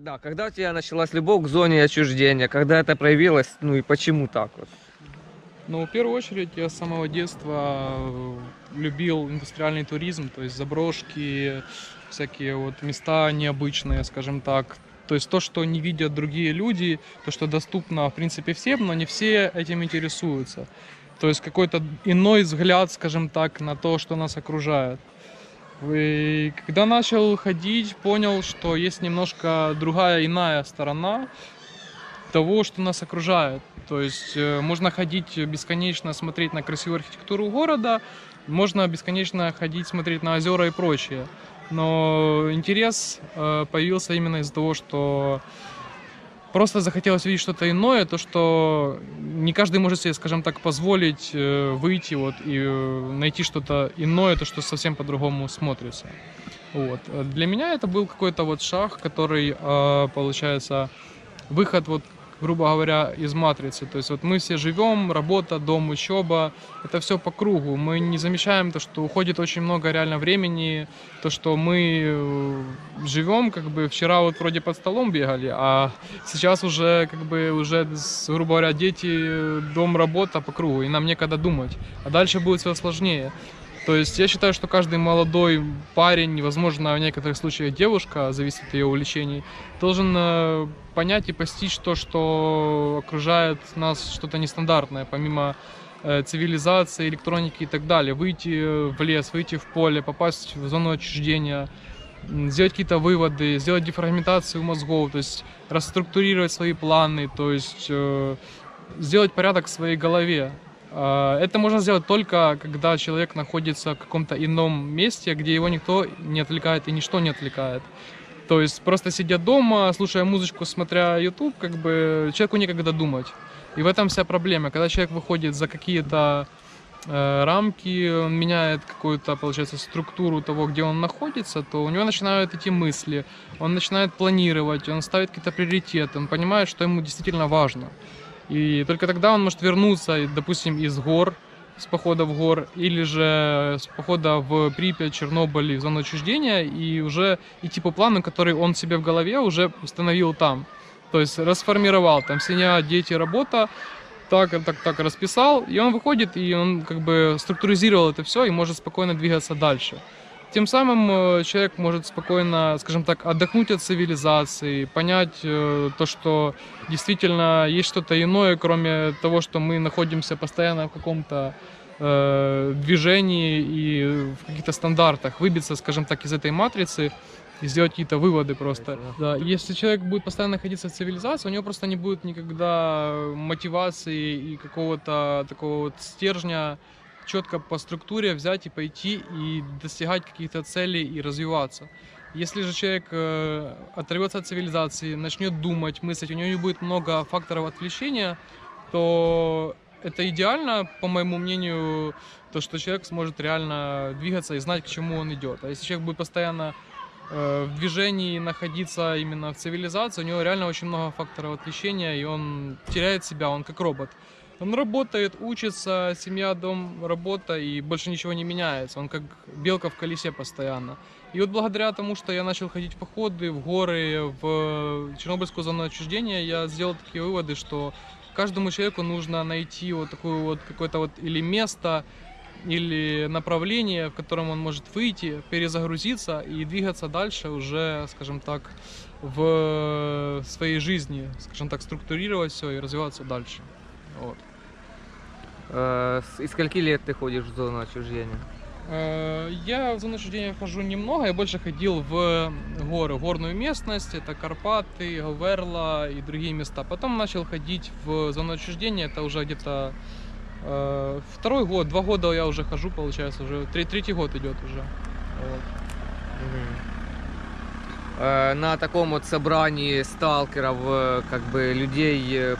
Да, когда у тебя началась любовь к зоне отчуждения, когда это проявилось, ну и почему так вот? Ну, в первую очередь, я с самого детства э, любил индустриальный туризм, то есть заброшки, всякие вот места необычные, скажем так. То есть то, что не видят другие люди, то, что доступно, в принципе, всем, но не все этим интересуются. То есть какой-то иной взгляд, скажем так, на то, что нас окружает. Когда начал ходить, понял, что есть немножко другая, иная сторона того, что нас окружает. То есть э, можно ходить бесконечно, смотреть на красивую архитектуру города, можно бесконечно ходить, смотреть на озера и прочее. Но интерес э, появился именно из-за того, что просто захотелось увидеть что-то иное, то, что не каждый может себе, скажем так, позволить э, выйти вот и э, найти что-то иное, то, что совсем по-другому смотрится. Вот. Для меня это был какой-то вот шаг, который, э, получается, выход вот грубо говоря, из матрицы. То есть вот мы все живем, работа, дом, учеба, это все по кругу. Мы не замечаем то, что уходит очень много реально времени, то, что мы э, живем, как бы вчера вот вроде под столом бегали, а сейчас уже как бы уже, грубо говоря, дети, дом, работа по кругу, и нам некогда думать. А дальше будет все сложнее. То есть я считаю, что каждый молодой парень, возможно, в некоторых случаях девушка, зависит от ее увлечений, должен э, понять и постичь то, что окружает нас что-то нестандартное, помимо э, цивилизации, электроники и так далее. Выйти в лес, выйти в поле, попасть в зону отчуждения, сделать какие-то выводы, сделать дефрагментацию мозгов, то есть расструктурировать свои планы, то есть э, сделать порядок в своей голове. А, Это можно сделать только, когда человек находится в каком-то ином месте, где его никто не отвлекает и ничто не отвлекает. То есть просто сидя дома, слушая музычку, смотря YouTube, как бы человеку некогда думать. И в этом вся проблема. Когда человек выходит за какие-то э, рамки, он меняет какую-то, получается, структуру того, где он находится, то у него начинают идти мысли, он начинает планировать, он ставит какие-то приоритеты, он понимает, что ему действительно важно. И только тогда он может вернуться, допустим, из гор, с похода в гор, или же с похода в Припять, Чернобыль, в зону отчуждения, и уже идти по плану, который он себе в голове уже установил там. То есть расформировал там семья, дети, работа, так, так, так расписал, и он выходит, и он как бы структуризировал это все и может спокойно двигаться дальше. Тем самым э, человек может спокойно, скажем так, отдохнуть от цивилизации, понять э, то, что действительно есть что-то иное, кроме того, что мы находимся постоянно в каком-то э, движении и в каких-то стандартах, выбиться, скажем так, из этой матрицы и сделать какие-то выводы просто. Да, если человек будет постоянно находиться в цивилизации, у него просто не будет никогда мотивации и какого-то такого вот стержня четко по структуре взять и пойти и достигать каких-то целей и развиваться. Если же человек э, оторвется от цивилизации, начнет думать, мыслить, у него не будет много факторов отвлечения, то это идеально, по моему мнению, то, что человек сможет реально двигаться и знать, к чему он идет. А если человек будет постоянно э, в движении находиться именно в цивилизации, у него реально очень много факторов отвлечения, и он теряет себя, он как робот. Он работает, учится, семья, дом, работа, и больше ничего не меняется. Он как белка в колесе постоянно. И вот благодаря тому, что я начал ходить в походы, в горы, в Чернобыльскую зону отчуждения, я сделал такие выводы, что каждому человеку нужно найти вот такое вот какое-то вот или место, или направление, в котором он может выйти, перезагрузиться и двигаться дальше уже, скажем так, в своей жизни, скажем так, структурировать все и развиваться дальше. Вот. Э, И скольки лет ты ходишь в зону отчуждения? Э, Я в зону отчуждения хожу немного, я больше ходил в горы, в горную местность, это Карпаты, Говерла и другие места. Потом начал ходить в зону отчуждения, это уже где-то э, второй год, два года я уже хожу, получается, уже тре- третий год идет уже. Вот. На таком вот собрании сталкеров, как бы людей,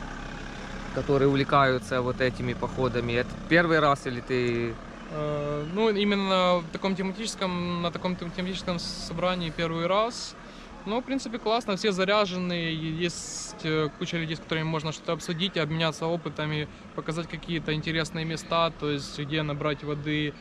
которые увлекаются вот этими походами, это первый раз или ты... Э, Ну, именно в таком тематическом, на таком тем- тематическом собрании первый раз. Ну, в принципе, классно, все заряженные, есть э, куча людей, с которыми можно что-то обсудить, обменяться опытами, показать какие-то интересные места, то есть где набрать воды,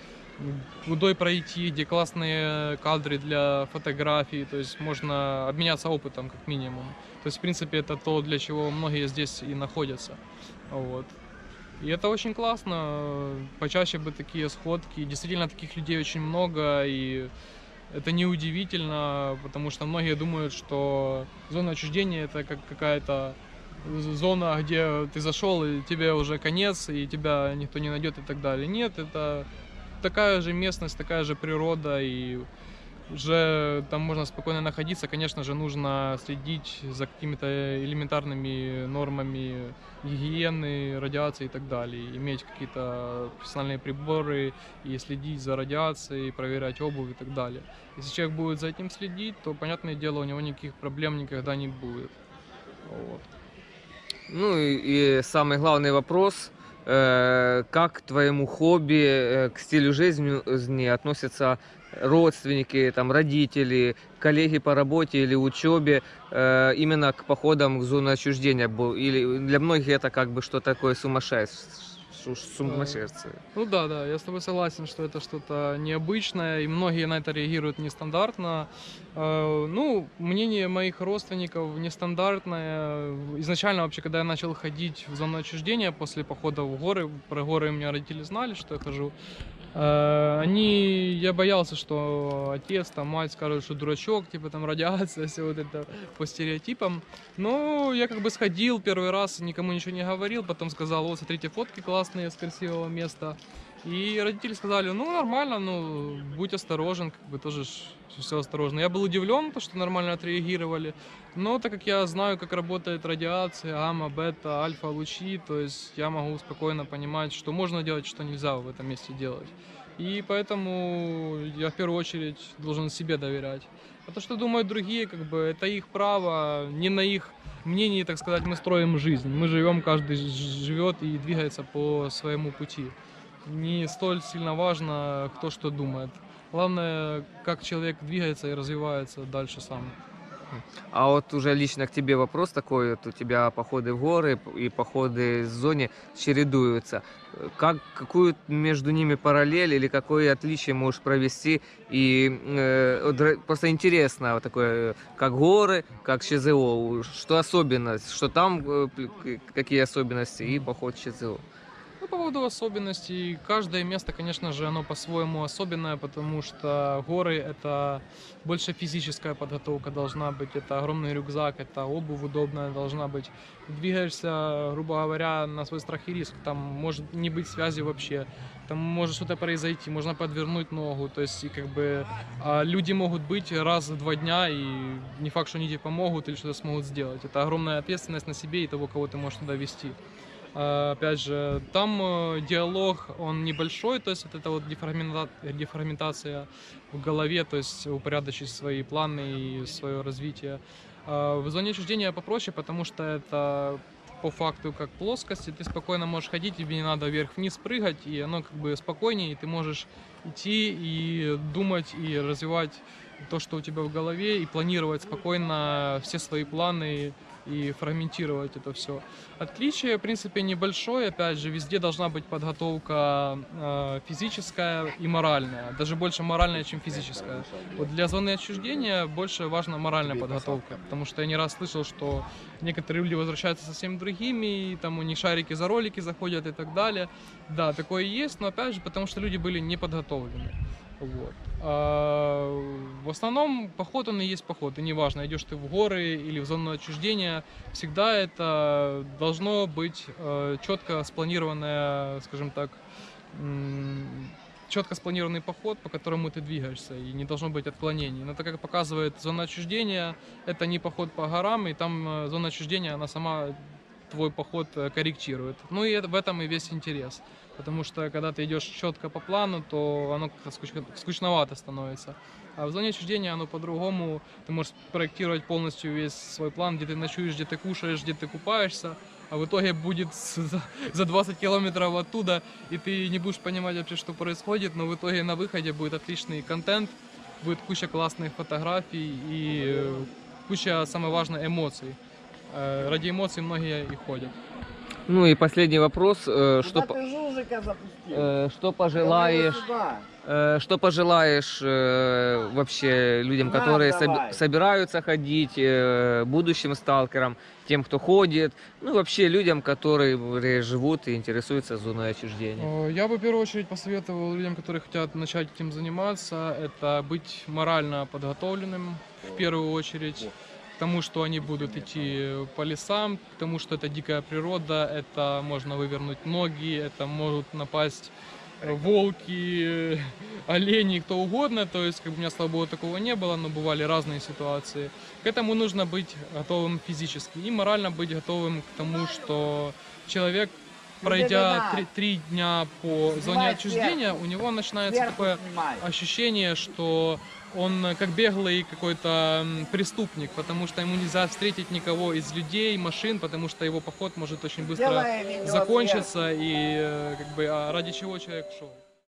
Удой пройти, где классные кадры для фотографий, то есть можно обменяться опытом как минимум. То есть, в принципе, это то, для чего многие здесь и находятся. Вот. И это очень классно. Почаще бы такие сходки. Действительно, таких людей очень много, и это неудивительно, потому что многие думают, что зона отчуждения это как какая-то зона, где ты зашел, и тебе уже конец, и тебя никто не найдет и так далее. Нет, это такая же местность, такая же природа, и уже там можно спокойно находиться. Конечно же, нужно следить за какими-то элементарными нормами гигиены, радиации и так далее. Иметь какие-то профессиональные приборы и следить за радиацией, проверять обувь и так далее. Если человек будет за этим следить, то, понятное дело, у него никаких проблем никогда не будет. Вот. Ну и, и самый главный вопрос, э, как к твоему хобби, э, к стилю жизни относятся родственники, там, родители, коллеги по работе или учебе, э, именно к походам в зону отчуждения? Бо- Или для многих это как бы что такое сумасшествие? Сумасшествие. Ну да, да, я с тобой согласен, что это что-то необычное, и многие на это реагируют нестандартно. Э, Ну, мнение моих родственников нестандартное. Изначально вообще, когда я начал ходить в зону отчуждения после похода в горы, про горы у меня родители знали, что я хожу, э, они, я боялся, что отец, там, мать скажут, что дурачок, типа там радиация, все вот это по стереотипам. Но я как бы сходил первый раз, никому ничего не говорил, потом сказал, вот, смотрите, фотки классные с красивого места. И родители сказали, ну, нормально, ну, будь осторожен, как бы тоже все осторожно. Я был удивлен, то, что нормально отреагировали, но так как я знаю, как работает радиация, гамма, бета, альфа, лучи, то есть я могу спокойно понимать, что можно делать, что нельзя в этом месте делать. И поэтому я в первую очередь должен себе доверять. А то, что думают другие, как бы, это их право, не на их мнении, так сказать, мы строим жизнь. Мы живем, каждый живет и двигается по своему пути. Не столь сильно важно, кто что думает. Главное, как человек двигается и развивается дальше сам. А вот уже лично к тебе вопрос такой, вот у тебя походы в горы и походы в зоне чередуются. Как, какую между ними параллель или какое отличие можешь провести? И э, просто интересно вот такое, как горы, как ЧЗО, что особенность, что там, э, какие особенности и поход ЧЗО. По поводу особенностей, каждое место, конечно же, оно по-своему особенное, потому что горы — это больше физическая подготовка должна быть, это огромный рюкзак, это обувь удобная должна быть. Двигаешься, грубо говоря, на свой страх и риск, там может не быть связи вообще, там может что-то произойти, можно подвернуть ногу, то есть и как бы а люди могут быть раз в два дня, и не факт, что они тебе помогут или что-то смогут сделать. Это огромная ответственность на себе и того, кого ты можешь туда вести. А, Опять же, там э, диалог, он небольшой, то есть вот это вот деформина- деформентация в голове, то есть упорядочить свои планы и свое развитие. А В зоне отчуждения попроще, потому что это по факту как плоскости, ты спокойно можешь ходить, тебе не надо вверх-вниз прыгать, и оно как бы спокойнее, и ты можешь идти и думать, и развивать то, что у тебя в голове, и планировать спокойно все свои планы и фрагментировать это все. Отличие, в принципе, небольшое. Опять же, везде должна быть подготовка э, физическая и моральная. Даже больше моральная, чем физическая. Вот для зоны отчуждения больше важна моральная подготовка. Потому что я не раз слышал, что некоторые люди возвращаются совсем другими, и там у них шарики за ролики заходят и так далее. Да, такое есть, но опять же, потому что люди были не подготовлены. Вот. А, в основном поход он и есть поход. И неважно, идешь ты в горы или в зону отчуждения, всегда это должно быть э, четко спланированное, скажем так, четко спланированный поход, по которому ты двигаешься, и не должно быть отклонений. Но так как показывает зона отчуждения, это не поход по горам, и там э, зона отчуждения, она сама твой поход э, корректирует. Ну и в этом и весь интерес. Потому что когда ты идешь четко по плану, то оно как-то скуч- скучновато становится. А в зоне отчуждения оно по-другому. Ты можешь проектировать полностью весь свой план, где ты ночуешь, где ты кушаешь, где ты купаешься. А в итоге будет за 20 километров оттуда, и ты не будешь понимать вообще, что происходит, но в итоге на выходе будет отличный контент, будет куча классных фотографий и э, куча, самое важное, эмоций. Э, Ради эмоций многие и ходят. Ну и последний вопрос, э, что, по- э, что пожелаешь? Э, Что пожелаешь э, вообще людям, На, которые соб- давай. собираются ходить, э, будущим сталкерам, тем, кто ходит, ну вообще людям, которые живут и интересуются зоной отчуждения? Я бы в первую очередь посоветовал людям, которые хотят начать этим заниматься, это быть морально подготовленным в первую очередь к тому, что они будут идти по лесам, к тому, что это дикая природа, это можно вывернуть ноги, это могут напасть волки, олени, кто угодно. То есть, как бы у меня, слава богу, такого не было, но бывали разные ситуации. К этому нужно быть готовым физически и морально быть готовым к тому, что человек пройдя три, три дня по зоне отчуждения, у него начинается такое ощущение, что он э, как беглый какой-то преступник, потому что ему нельзя встретить никого из людей, машин, потому что его поход может очень быстро закончиться, и э, как бы а ради чего человек шел.